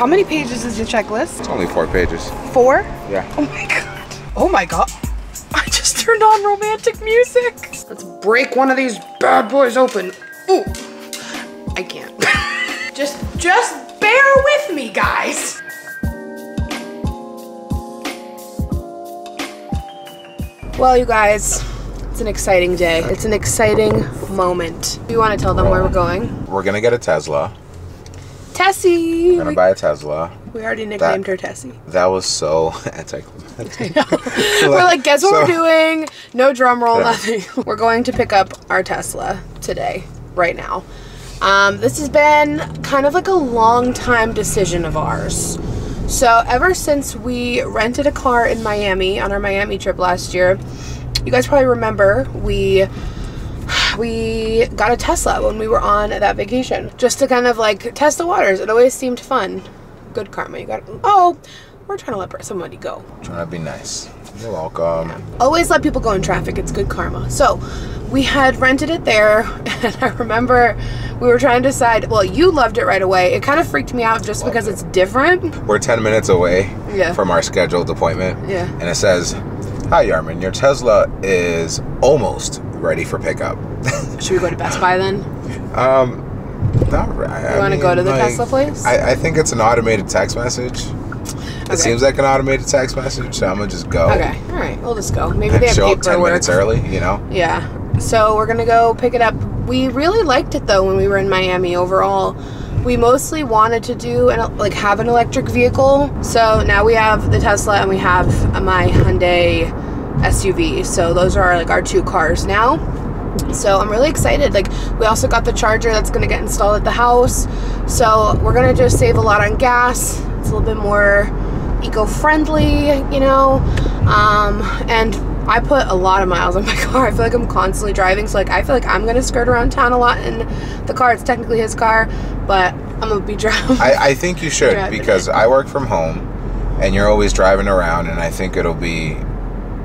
How many pages is the checklist? It's only four pages. Four? Yeah. Oh my god. Oh my god. I just turned on romantic music. Let's break one of these bad boys open. Ooh. I can't. just just bear with me, guys. Well, you guys, it's an exciting day. It's an exciting moment. Do you want to tell them where we're going? We're gonna get a Tesla. Tessie. We're gonna We, buy a Tesla. we already nicknamed her Tessie. That was so anticlimactic. We're like, guess what we're doing? No drum roll, nothing. We're going to pick up our Tesla today, right now. Um, this has been kind of like a long time decision of ours. So ever since we rented a car in Miami on our Miami trip last year, you guys probably remember we we got a Tesla when we were on that vacation, just to kind of like test the waters. It always seemed fun. Good karma. You got oh, we're trying to let somebody go. Trying to be nice. You're welcome. Always let people go in traffic. It's good karma. So we had rented it there, and I remember we were trying to decide. Well, you loved it right away. It kind of freaked me out just because it's different. We're 10 minutes away Yeah. from our scheduled appointment. Yeah. And it says, Hi, Yarman. Your Tesla is almost ready for pickup. Should we go to Best Buy then? um, not right. You wanna go to the Tesla place? I, I think it's an automated text message. It seems like an automated text message, so I'm gonna just go. Okay. All right. We'll just go. Maybe they have show up 10 paperwork. minutes early, you know? Yeah. So we're gonna go pick it up. We really liked it though when we were in Miami overall. We mostly wanted to do and like have an electric vehicle. So now we have the Tesla and we have my Hyundai SUV. So those are like our two cars now. So I'm really excited. Like we also got the charger that's gonna get installed at the house. So we're gonna just save a lot on gas. It's a little bit more eco-friendly, you know. Um, and I put a lot of miles on my car. I feel like I'm constantly driving, so like I feel like I'm gonna skirt around town a lot in the car. It's technically his car, but I'm gonna be driving. I, I think you should because I work from home and you're always driving around, and I think it'll be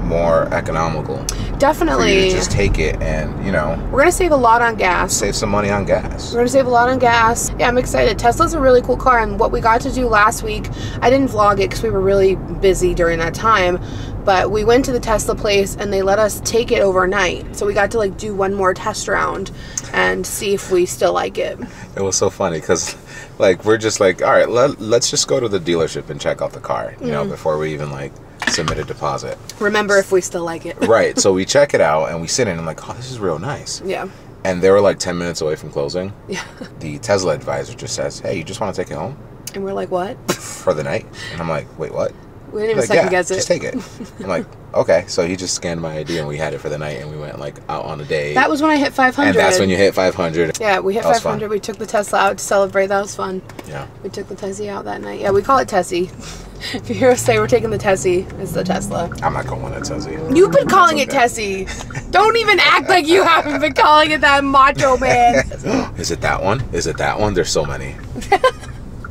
more economical Definitely, to just take it and, you know, we're gonna save a lot on gas. save some money on gas. We're gonna save a lot on gas. Yeah, I'm excited. Tesla's a really cool car, and what we got to do last week, I didn't vlog it because we were really busy during that time. But we went to the Tesla place and they let us take it overnight. So we got to like do one more test round and see if we still like it. It was so funny because, like, we're just like, all right, let, let's just go to the dealership and check out the car, you Mm. know, before we even like submit a deposit. Remember if we still like it. right. So we check it out and we sit in. and I'm like, oh, this is real nice. Yeah. And they were like 10 minutes away from closing. Yeah. The Tesla advisor just says, hey, you just want to take it home And we're like, what? for the night? And I'm like, wait, what? We didn't even Like, second yeah, guess it. just take it. I'm like, okay. So he just scanned my ID and we had it for the night and we went like out on a day. That was when I hit 500. and that's when you hit 500. Yeah, we hit That 500. We took the Tesla out to celebrate. That was fun. Yeah. We took the Tessie out that night. Yeah, we call it Tessie. if you hear us say we're taking the Tessie, it's the Tesla. I'm not going to Tessie. You've been calling it. Tessie. Don't even act like you haven't been calling it that macho man. Is it that one? Is it that one? There's so many.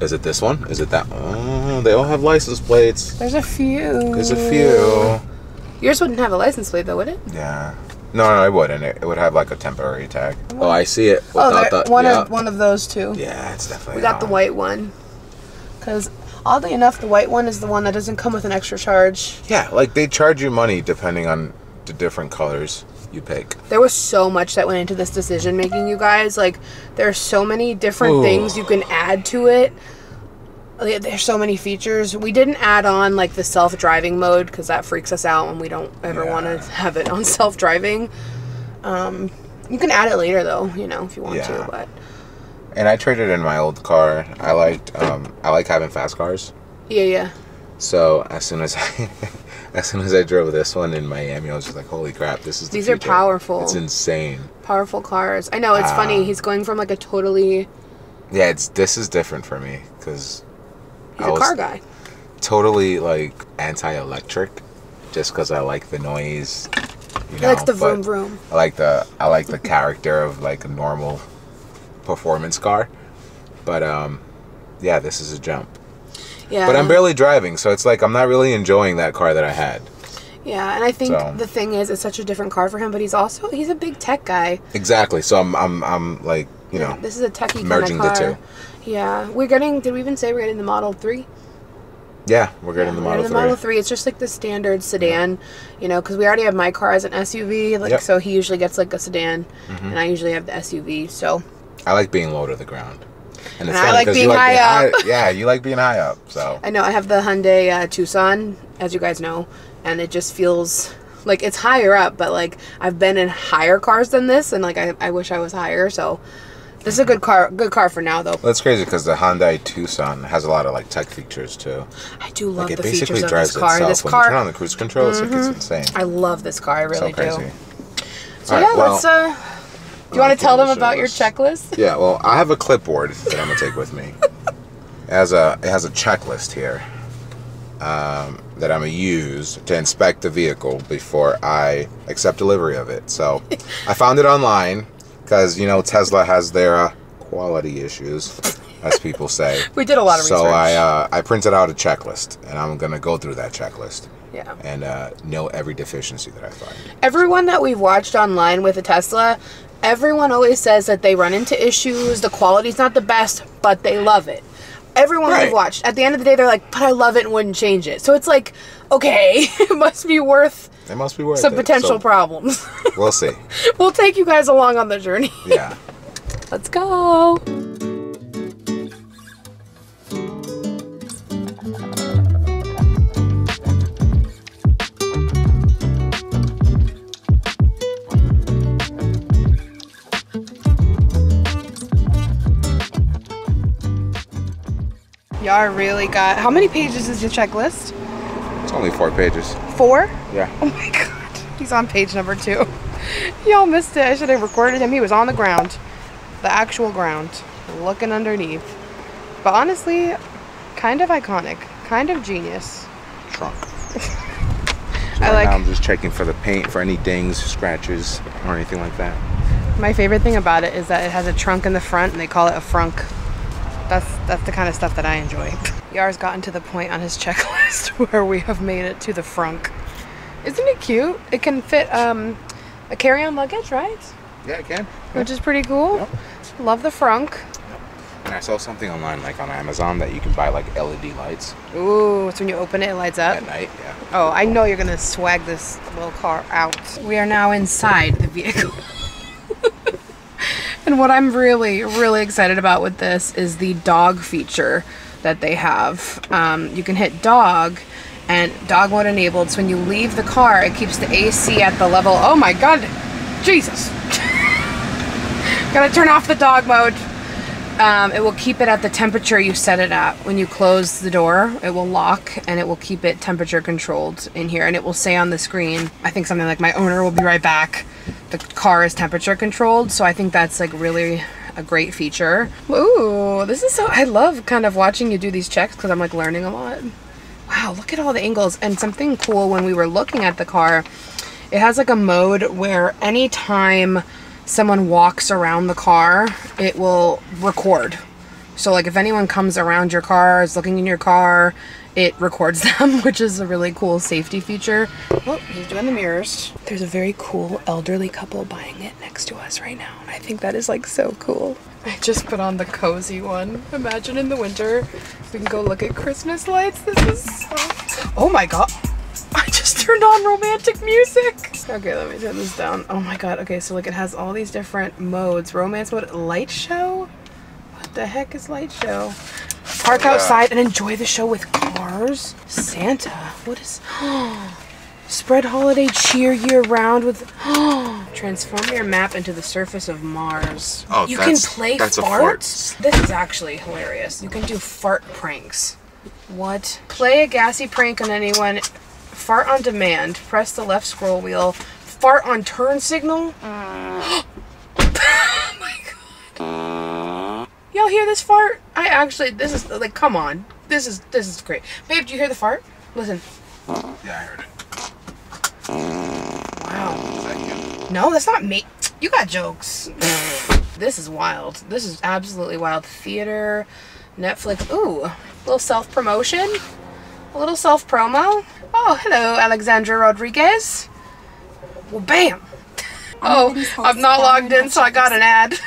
Is it this one? Is it that Oh, they all have license plates. There's a few. There's a few. Yours wouldn't have a license plate though, would it? Yeah. No, no, it wouldn't. It, it would have like a temporary tag. Oh, I see it. Oh, Without there, the- one yeah. of one of those two. Yeah, it's definitely. We got the one. white one. Cause oddly enough, the white one is the one that doesn't come with an extra charge. Yeah, like they charge you money depending on the different colors you pick. There was so much that went into this decision making, you guys. Like, there's so many different Ooh. things you can add to it. There's so many features. We didn't add on like the self driving mode because that freaks us out and we don't ever Yeah. want to have it on self driving. Um, you can add it later though, you know, if you want Yeah. to. But And I traded in my old car. I liked um I like having fast cars. yeah, yeah. So as soon as I as soon as I drove this one in Miami, I was just like, holy crap, this is the These are powerful. It's insane. Powerful cars. I know it's Ah. funny. He's going from like a totally Yeah, it's this is different for me because he's I a car guy. totally like anti-electric, just because I like the noise. You know, likes the vroom vroom. I like the I like the character of like a normal performance car, but um, yeah, this is a jump. Yeah. But I'm barely driving, so it's like I'm not really enjoying that car that I had. Yeah, and I think So- the thing is, it's such a different car for him. But he's also he's a big tech guy. Exactly. So I'm I'm I'm like you know this is a techie kind merging of the car. two. Yeah, we're getting. Did we even say we're getting the Model Three? Yeah, we're getting the We're Model getting 3. the Model Three. It's just like the standard sedan, you know, because we already have my car as an SUV. Like, Yep. so he usually gets like a sedan, Mm-hmm. and I usually have the SUV. So I like being low to the ground. And And I like being high up. yeah, you like being high up. So I know I have the Hyundai uh, Tucson, as you guys know, and it just feels like it's higher up. But like I've been in higher cars than this, and like I, I wish I was higher. So this is a good car, good car for now though. that's crazy because the Hyundai Tucson has a lot of like tech features too. I do love Like it the basically features of drives this car. itself. This when you turn on the cruise control, it's like it's insane. I love this car. I really so crazy. do. So All yeah, right, well, let's. uh Do you want to tell them about your checklist? Yeah, well, I have a clipboard that I'm gonna take with me. It has a it has a checklist here um, that I'm gonna use to inspect the vehicle before I accept delivery of it. So I found it online because you know Tesla has their uh, quality issues, as people say. We did a lot of so research. So I uh, I printed out a checklist and I'm gonna go through that checklist yeah. and uh, know every deficiency that I find. everyone that we've watched online with a Tesla, everyone always says that they run into issues, the quality's not the best, but they love it. Everyone Right. we've watched, at the end of the day, they're like, but I love it and wouldn't change it. So it's like, okay, it must be worth It must be worth some it. potential So, problems. We'll see. we'll take you guys along on the journey. Yeah. Let's go. Y'all really got. How many pages is your checklist? It's only four pages. Four? Yeah. Oh my god. He's on page number two. Y'all missed it. I should have recorded him. He was on the ground. The actual ground. Looking underneath. But honestly, kind of iconic. Kind of genius. Trunk. I right like now I'm just checking for the paint for any dings, scratches, or anything like that. my favorite thing about it is that it has a trunk in the front and they call it a frunk. That's that's the kind of stuff that I enjoy. Yar's gotten to the point on his checklist where we have made it to the frunk. Isn't it cute? It can fit um, a carry-on luggage, right? Yeah, it can. Which is pretty cool. Yep. Love the frunk. And I saw something online, like on Amazon, that you can buy like LED lights Ooh, it's when you open it, it lights up. at night. Yeah. Oh, I know you're gonna swag this little car out. We are now inside the vehicle. and what I'm really, really excited about with this is the dog feature that they have. Um, you can hit dog and dog mode enabled. So when you leave the car, it keeps the AC at the level. Oh my god, Jesus. Gotta turn off the dog mode. Um, it will keep it at the temperature you set it at. When you close the door, it will lock and it will keep it temperature controlled in here. And it will say on the screen, I think something like, my owner will be right back. The car is temperature controlled. So I think that's like really a great feature. Ooh, this is so, I love kind of watching you do these checks because I'm like learning a lot. Wow, look at all the angles. And something cool when we were looking at the car, it has like a mode where anytime someone walks around the car, it will record. So like if anyone comes around your car, is looking in your car, it records them, which is a really cool safety feature. Oh, he's doing the mirrors. There's a very cool elderly couple buying it next to us right now, and I think that is like so cool. I just put on the cozy one. Imagine in the winter, we can go look at Christmas lights. This is so... Oh my god. I just turned on romantic music. Okay, let me turn this down. Oh my god. Okay, so like it has all these different modes. Romance mode, light show? What the heck is light show? Park Yeah. outside and enjoy the show with cars. Santa. What is Spread holiday cheer year round with transform your map into the surface of Mars. Oh, you can play that's a fart. This is actually hilarious. You can do fart pranks. What? Play a gassy prank on anyone. Fart on demand. Press the left scroll wheel. Fart on turn signal. oh my god. Y'all hear this fart? I actually, this is like, come on. This is this is great. Babe, do you hear the fart? Listen. Yeah, I heard it. Wow. Is you? No, that's not me. You got jokes. this is wild. This is absolutely wild. Theater, Netflix. Ooh, a little self promotion, a little self promo. Oh, hello, Alexandra Rodriguez. Well, bam. Oh, I'm not logged in, so I got an ad.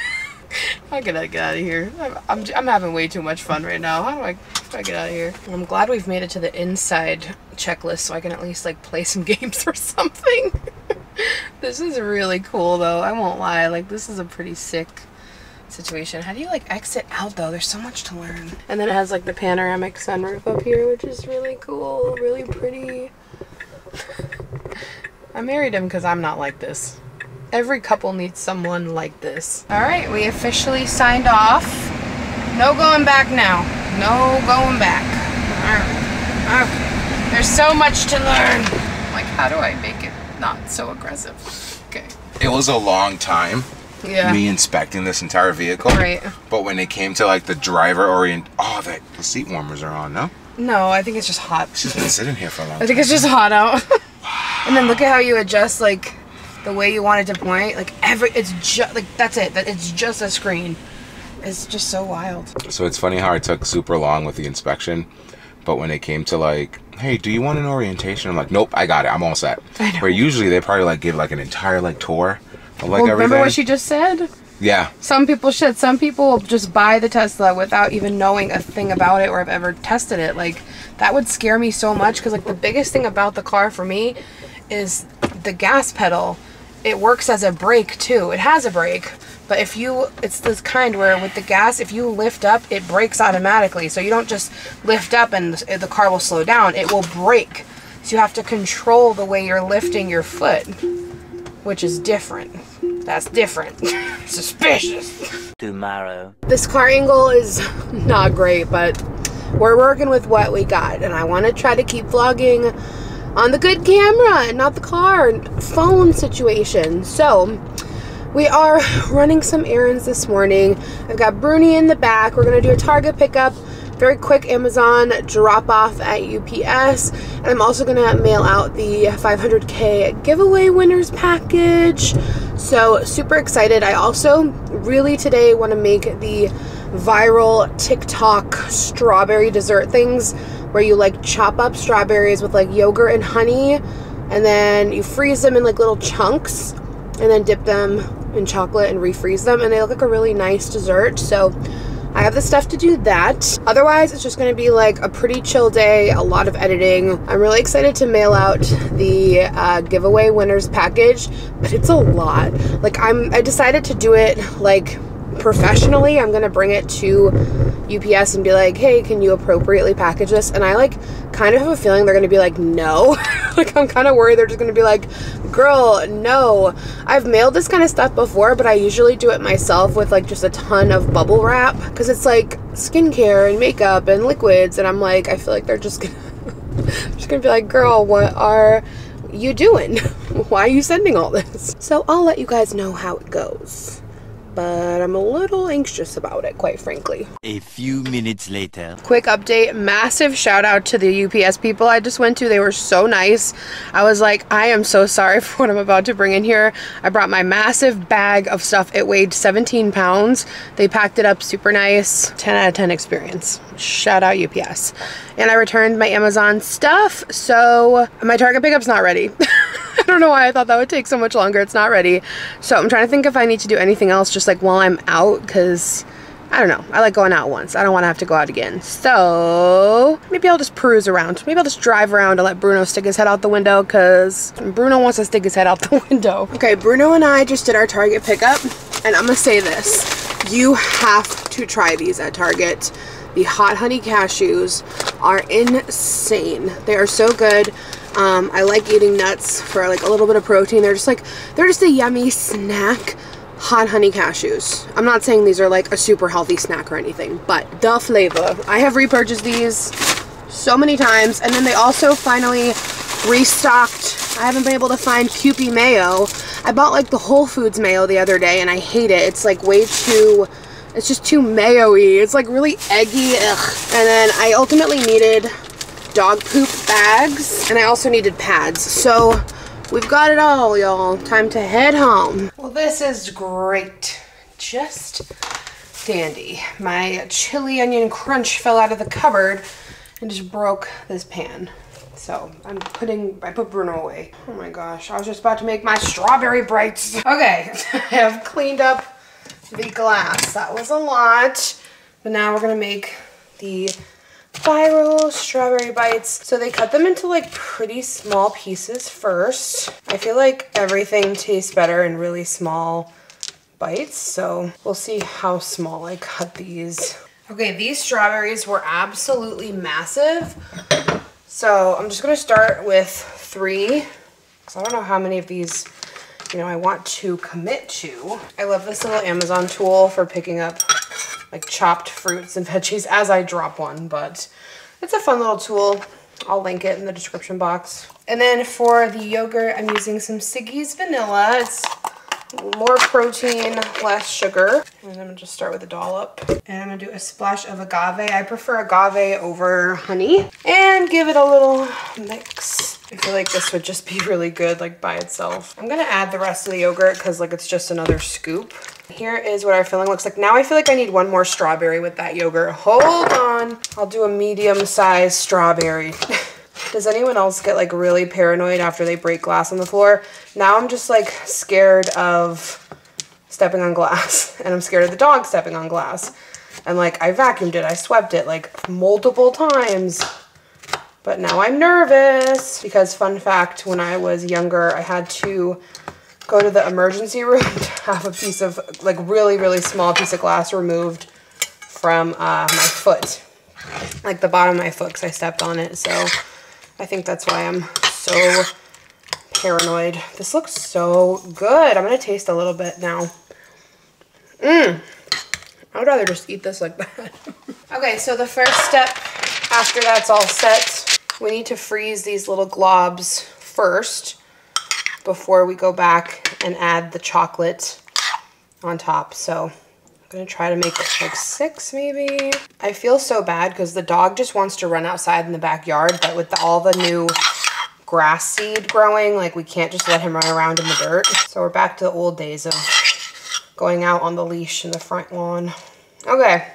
I gotta get out of here. I'm, I'm, I'm having way too much fun right now. How do I, how do I get out of here? I'm glad we've made it to the inside checklist so I can at least like play some games or something. this is really cool though. I won't lie. Like this is a pretty sick situation. How do you like exit out though? There's so much to learn. And then it has like the panoramic sunroof up here, which is really cool, really pretty. I married him because I'm not like this. Every couple needs someone like this. All right, we officially signed off. No going back now. No going back. All right. Okay. There's so much to learn. Like, how do I make it not so aggressive? Okay. It was a long time Yeah. me inspecting this entire vehicle. Right. But when it came to like the driver orient, oh, that the seat warmers are on. No, No, I think it's just hot. She's been sitting here for a long I time. think it's just hot out. and then look at how you adjust like the way you want it to point. Like every, it's just like that's it. That it's just a screen. It's just so wild. So it's funny how I took super long with the inspection, but when it came to like, hey, do you want an orientation? I'm like, nope, I got it. I'm all set. Where usually they probably like give like an entire like tour of like well, everything. remember what she just said? yeah, Some people should. Some people will just buy the Tesla without even knowing a thing about it or have ever tested it. Like that would scare me so much because like the biggest thing about the car for me is the gas pedal. It works as a brake too. It has a brake, but if you, it's this kind where with the gas, if you lift up, it brakes automatically. So you don't just lift up and the car will slow down. It will brake. So you have to control the way you're lifting your foot, which is different. That's different. Suspicious. tomorrow. This car angle is not great, but we're working with what we got. And I want to try to keep vlogging on the good camera and not the car phone situation. So we are running some errands this morning. I've got Bruno in the back. We're going to do a Target pickup. Very quick Amazon drop off at UPS. And I'm also going to mail out the 500K giveaway winners package. So, super excited. I also really today want to make the viral TikTok strawberry dessert things where you like chop up strawberries with like yogurt and honey and then you freeze them in like little chunks and then dip them in chocolate and refreeze them and they look like a really nice dessert. So, I have the stuff to do that. Otherwise, it's just going to be like a pretty chill day, a lot of editing. I'm really excited to mail out the uh, giveaway winners package, but it's a lot. Like I'm, I decided to do it like professionally. I'm going to bring it to UPS and be like, hey, can you appropriately package this? And I like kind of have a feeling they're going to be like, no. like I'm kind of worried they're just going to be like, girl, no. I've mailed this kind of stuff before, but I usually do it myself with like just a ton of bubble wrap because it's like skincare and makeup and liquids. And I'm like, I feel like they're just going to, just to be like, girl, what are you doing? Why are you sending all this? So I'll let you guys know how it goes. But I'm a little anxious about it, quite frankly. A few minutes later. Quick update massive shout out to the UPS people I just went to. They were so nice. I was like, I am so sorry for what I'm about to bring in here. I brought my massive bag of stuff. It weighed 17 pounds. They packed it up super nice. 10 out of 10 experience. Shout out UPS. And I returned my Amazon stuff. So my Target pickup's not ready. I don't know why I thought that would take so much longer. It's not ready. So I'm trying to think if I need to do anything else just like while I'm out because I don't know. I like going out once. I don't want to have to go out again. So maybe I'll just peruse around. Maybe I'll just drive around and let Bruno stick his head out the window because Bruno wants to stick his head out the window. Okay, Bruno and I just did our Target pickup and I'm going to say this. You have to try these at Target. The hot honey cashews are insane. They are so good. Um, I like eating nuts for like a little bit of protein. They're just like, they're just a yummy snack. Hot honey cashews. I'm not saying these are like a super healthy snack or anything, but the flavor. I have repurchased these so many times, and then they also finally restocked. I haven't been able to find Kewpie mayo. I bought like the Whole Foods mayo the other day, and I hate it. It's like way too. It's just too mayo-y. It's like really eggy. Ugh. And then I ultimately needed dog poop bags, and I also needed pads. So we've got it all, y'all. Time to head home. Well, this is great. Just dandy. My chili onion crunch fell out of the cupboard and just broke this pan. So I'm putting, I put Bruno away. Oh my gosh, I was just about to make my strawberry brights. Okay, I have cleaned up the glass. That was a lot. But now we're gonna make the viral strawberry bites. So they cut them into like pretty small pieces first. I feel like everything tastes better in really small bites. So we'll see how small I cut these. Okay, these strawberries were absolutely massive. So I'm just gonna start with three. Cause I don't know how many of these, you know, I want to commit to. I love this little Amazon tool for picking up like chopped fruits and veggies as I drop one, but it's a fun little tool. I'll link it in the description box. And then for the yogurt, I'm using some Siggi's Vanilla. It's more protein, less sugar. And I'm gonna just start with a dollop. And I'm gonna do a splash of agave. I prefer agave over honey. And give it a little mix. I feel like this would just be really good like by itself. I'm gonna add the rest of the yogurt because like it's just another scoop. Here is what our filling looks like. Now I feel like I need one more strawberry with that yogurt. Hold on. I'll do a medium sized strawberry. Does anyone else get like really paranoid after they break glass on the floor? Now I'm just like scared of stepping on glass and I'm scared of the dog stepping on glass. And like I vacuumed it, I swept it like multiple times. But now I'm nervous because fun fact, when I was younger, I had to go to the emergency room to have a piece of like really, really small piece of glass removed from uh, my foot. Like the bottom of my foot because I stepped on it. So I think that's why I'm so paranoid. This looks so good. I'm going to taste a little bit now. Mmm. I would rather just eat this like that. okay, so the first step after that's all set, we need to freeze these little globs first before we go back and add the chocolate on top. So I'm gonna try to make like six maybe. I feel so bad because the dog just wants to run outside in the backyard, but with the, all the new grass seed growing, like we can't just let him run around in the dirt. So we're back to the old days of going out on the leash in the front lawn. Okay,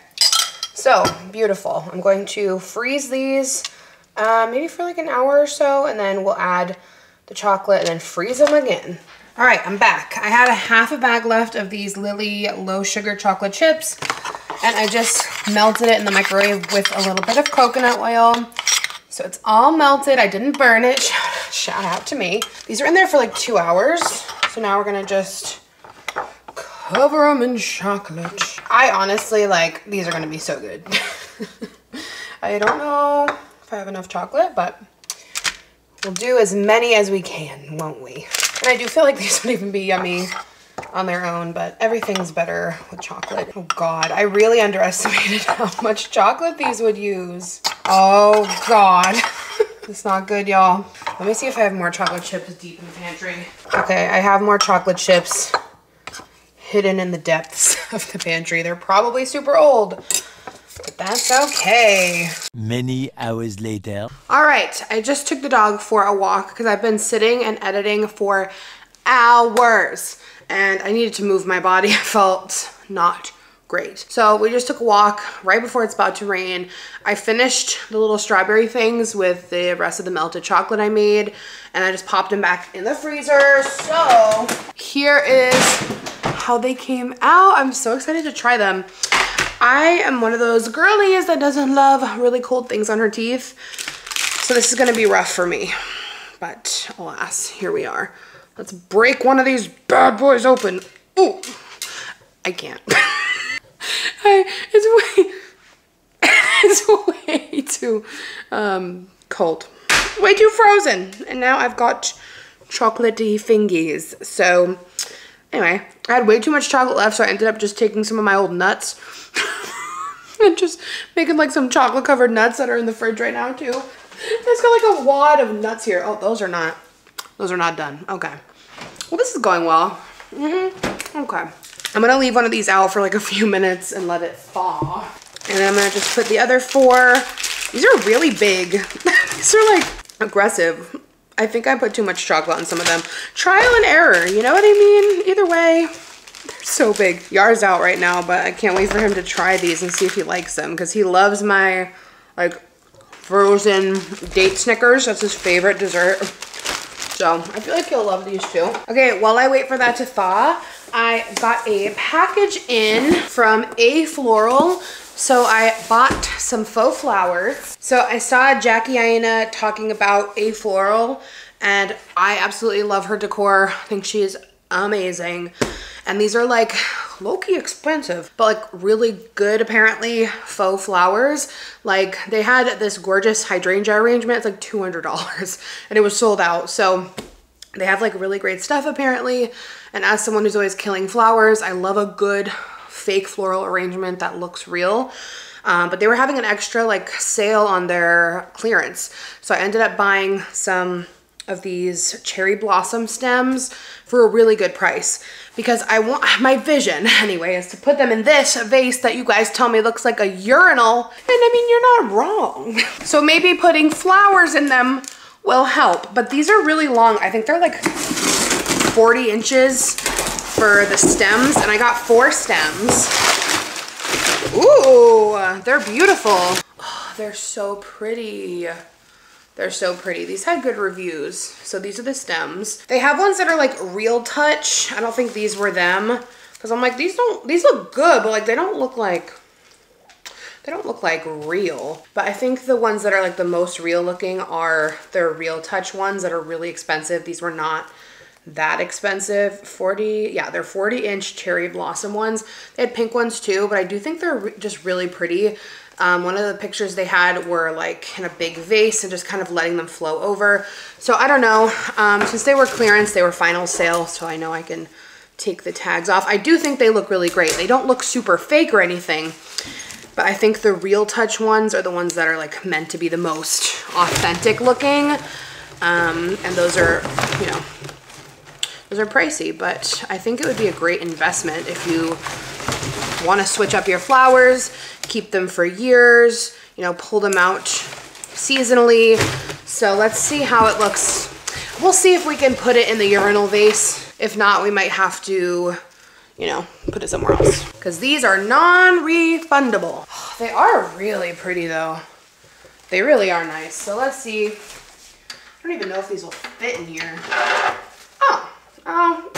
so beautiful. I'm going to freeze these uh, maybe for like an hour or so, and then we'll add the chocolate and then freeze them again. All right, I'm back. I had a half a bag left of these Lily low sugar chocolate chips, and I just melted it in the microwave with a little bit of coconut oil. So it's all melted. I didn't burn it. Shout out to me. These are in there for like two hours. So now we're gonna just cover them in chocolate. I honestly, like, these are gonna be so good. I don't know I have enough chocolate, but we'll do as many as we can, won't we? And I do feel like these would even be yummy on their own, but everything's better with chocolate. Oh God, I really underestimated how much chocolate these would use. Oh God. It's not good, y'all. Let me see if I have more chocolate chips deep in the pantry. Okay, I have more chocolate chips hidden in the depths of the pantry. They're probably super old, but that's okay. Many hours later. All right, I just took the dog for a walk because I've been sitting and editing for hours and I needed to move my body. I felt not great. So we just took a walk right before it's about to rain. I finished the little strawberry things with the rest of the melted chocolate I made and I just popped them back in the freezer. So here is how they came out. I'm so excited to try them. I am one of those girlies that doesn't love really cold things on her teeth. So this is gonna be rough for me. But alas, here we are. Let's break one of these bad boys open. Ooh, I can't. I, it's way, it's way too um, cold. Way too frozen. And now I've got chocolatey fingies. So anyway, I had way too much chocolate left, so I ended up just taking some of my old nuts and just making like some chocolate covered nuts that are in the fridge right now too. It's got like a wad of nuts here. Oh, those are not, those are not done. Okay. Well, this is going well. Mm-hmm. Okay. I'm gonna leave one of these out for like a few minutes and let it thaw. And then I'm gonna just put the other four. These are really big. these are like aggressive. I think I put too much chocolate on some of them. Trial and error, you know what I mean? Either way, they're so big. Yar's out right now, but I can't wait for him to try these and see if he likes them because he loves my like frozen date Snickers. That's his favorite dessert. So I feel like he'll love these too. Okay, while I wait for that to thaw, I got a package in from Afloral. So I bought some faux flowers. So I saw Jackie Aina talking about Afloral and I absolutely love her decor. I think she is amazing. And these are like low-key expensive, but like really good apparently faux flowers. Like they had this gorgeous hydrangea arrangement. It's like $200 and it was sold out. So they have like really great stuff apparently. And as someone who's always killing flowers, I love a good fake floral arrangement that looks real. Um, but they were having an extra like sale on their clearance. So I ended up buying some of these cherry blossom stems for a really good price. Because I want my vision anyway is to put them in this vase that you guys tell me looks like a urinal. And I mean you're not wrong. So maybe putting flowers in them will help. But these are really long. I think they're like 40 inches for the stems and I got four stems ooh they're beautiful oh, they're so pretty they're so pretty. These had good reviews. So these are the stems. They have ones that are like real touch. I don't think these were them. Cause I'm like, these don't, these look good, but like they don't look like, they don't look like real. But I think the ones that are like the most real looking are the real touch ones that are really expensive. These were not that expensive 40 yeah they're 40 inch cherry blossom ones they had pink ones too but i do think they're just really pretty um, one of the pictures they had were like in a big vase and just kind of letting them flow over. So I don't know, um, since they were clearance, they were final sale, so I know I can take the tags off. I do think they look really great. They don't look super fake or anything, but I think the real touch ones are the ones that are like meant to be the most authentic looking. Um, and those are, you know, those are pricey, but I think it would be a great investment if you want to switch up your flowers, keep them for years, you know, pull them out seasonally. So let's see how it looks. We'll see if we can put it in the urinal vase. If not, we might have to, you know, put it somewhere else. Because these are non-refundable. They are really pretty though. They really are nice. So let's see. I don't even know if these will fit in here. Oh, oh.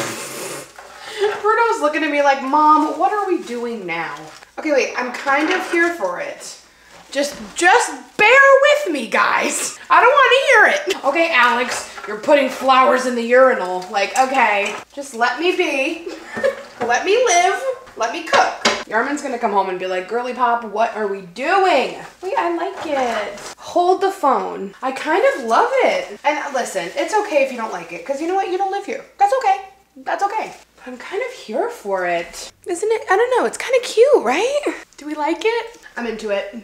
Bruno's looking at me like, Mom, what are we doing now? Okay, wait, I'm kind of here for it. Just, just bear with me, guys. I don't want to hear it. Okay, Alex, you're putting flowers in the urinal. Like, okay, just let me be. let me live. Let me cook. Yarman's gonna come home and be like, girly pop, what are we doing? Wait, I like it. Hold the phone. I kind of love it. And uh, listen, it's okay if you don't like it, because you know what? You don't live here. That's okay. That's okay. I'm kind of here for it. Isn't it? I don't know. It's kind of cute, right? Do we like it? I'm into it.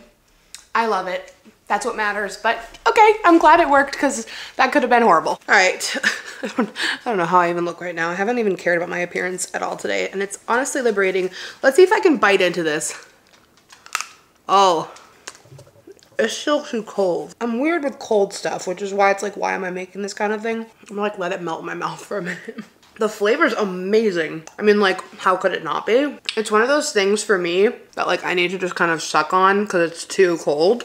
I love it. That's what matters. But okay, I'm glad it worked because that could have been horrible. All right. I, don't, I don't know how I even look right now. I haven't even cared about my appearance at all today. And it's honestly liberating. Let's see if I can bite into this. Oh, it's still too cold. I'm weird with cold stuff, which is why it's like, why am I making this kind of thing? I'm like let it melt in my mouth for a minute. The flavor's amazing. I mean, like, how could it not be? It's one of those things for me that, like, I need to just kind of suck on because it's too cold.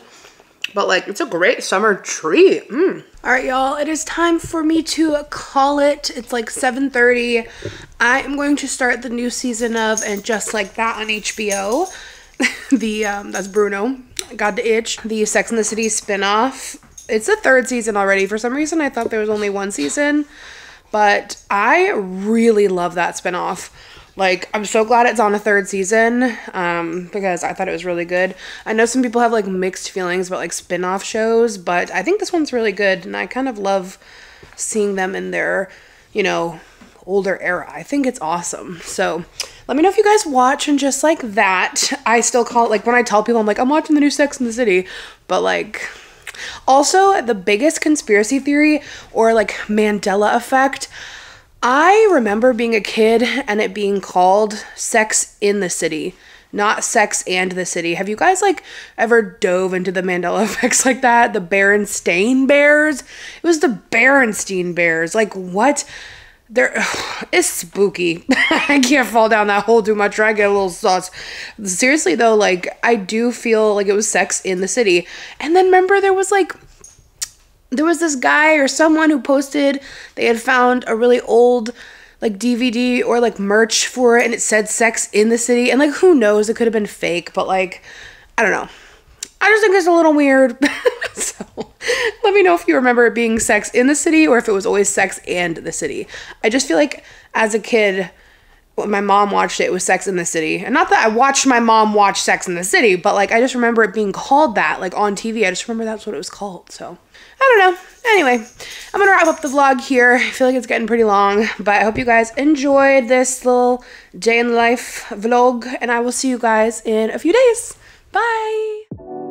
But, like, it's a great summer treat. Mm. All right, y'all, it is time for me to call it. It's like 7.30. I am going to start the new season of And Just Like That on HBO. the, um, that's Bruno, got the itch. The Sex and the City spinoff. It's the third season already. For some reason, I thought there was only one season. But I really love that spinoff. Like, I'm so glad it's on a third season um, because I thought it was really good. I know some people have like mixed feelings about like spin off shows, but I think this one's really good and I kind of love seeing them in their, you know, older era. I think it's awesome. So let me know if you guys watch and just like that. I still call it like when I tell people I'm like, I'm watching the new Sex in the City, but like also, the biggest conspiracy theory or like Mandela effect. I remember being a kid and it being called Sex in the City, not Sex and the City. Have you guys like ever dove into the Mandela effects like that? The Berenstain Bears? It was the Berenstein Bears. Like, what? There, it's spooky. I can't fall down that hole too much or I get a little sauce. Seriously though, like I do feel like it was sex in the city. And then remember there was like there was this guy or someone who posted they had found a really old like DVD or like merch for it and it said Sex in the City and like who knows it could have been fake but like I don't know. I just think it's a little weird. so let me know if you remember it being Sex in the City or if it was always Sex and the City. I just feel like as a kid when my mom watched it, it was Sex in the City. And not that I watched my mom watch Sex in the City, but like I just remember it being called that, like on TV. I just remember that's what it was called. So I don't know. Anyway, I'm gonna wrap up the vlog here. I feel like it's getting pretty long, but I hope you guys enjoyed this little day in life vlog, and I will see you guys in a few days. Bye.